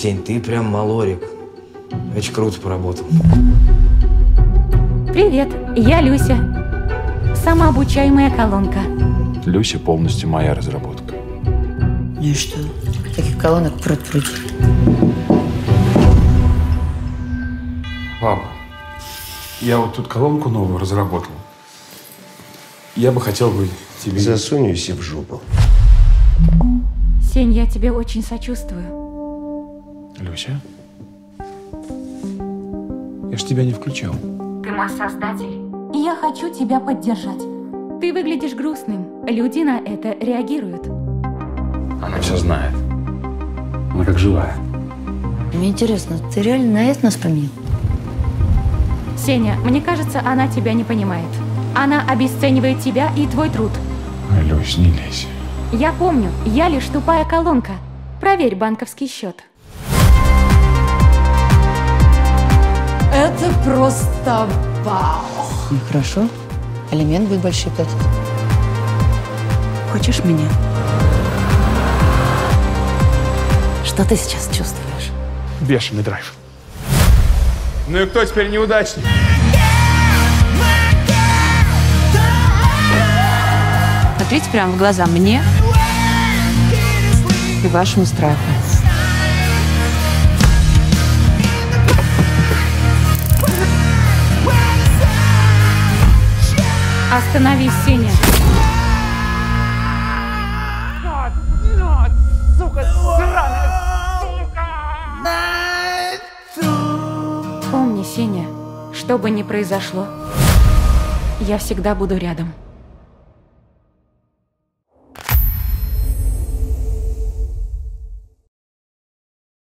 Сень, ты прям малорик. Очень круто поработал. Привет, я Люся. Самообучаемая колонка. Люся полностью моя разработка. Ну и что? Таких колонок пруд-пруд. Папа, я вот тут колонку новую разработал. Я бы хотел бы тебе... Засунь ее себе в жопу. Сень, я тебе очень сочувствую. Люся? Я ж тебя не включал. Ты мой создатель. И я хочу тебя поддержать. Ты выглядишь грустным. Люди на это реагируют. Она все знает. Она как живая. Мне интересно, ты реально на это нас поменял? Сеня, мне кажется, она тебя не понимает. Она обесценивает тебя и твой труд. Люсь, не лезь. Я помню, я лишь тупая колонка. Проверь банковский счет. Просто вау. Ну хорошо. Алимент будет большой платить. Хочешь меня? Что ты сейчас чувствуешь? Бешеный драйв. Ну и кто теперь неудачник? Смотрите прямо в глаза мне и вашему страху. Остановись, Сеня. Помни, Сеня, что бы ни произошло, я всегда буду рядом.